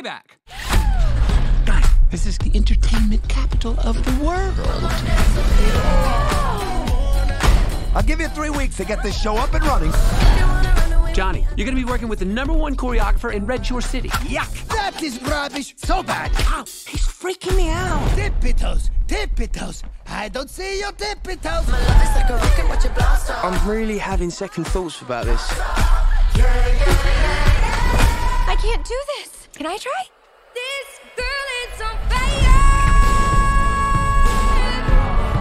playback. Guys, this is the entertainment capital of the world. I'll give you three weeks to get this show up and running. Johnny, you're gonna be working with the number one choreographer in Redshore City. Yuck! That is rubbish. So bad. Ow, he's freaking me out. Tippy toes, tippy toes. I don't see your tippy toes. I'm really having second thoughts about this. I can't do this. Can I try? This girl is on fire.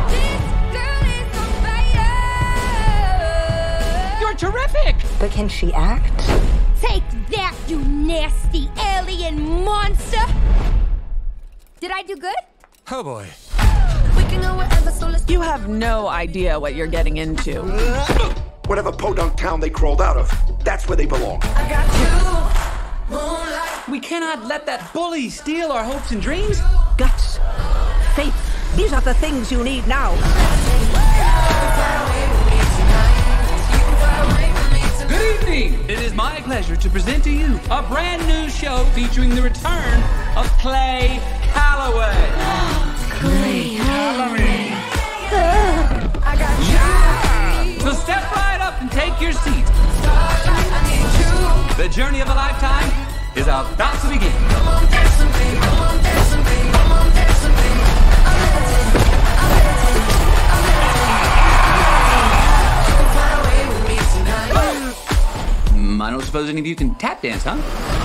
This girl is on fire. You're terrific! But can she act? Take that, you nasty alien monster. Did I do good? Oh boy. We can go wherever, so let's You have no idea what you're getting into. Whatever podunk town they crawled out of, that's where they belong. We cannot let that bully steal our hopes and dreams. Guts. Faith. These are the things you need now. Good evening. It is my pleasure to present to you a brand new show featuring the return of Clay Calloway. Clay Calloway. So step right up and take your seat. The journey of a lifetime is about to begin. I don't suppose any of you can tap dance, huh?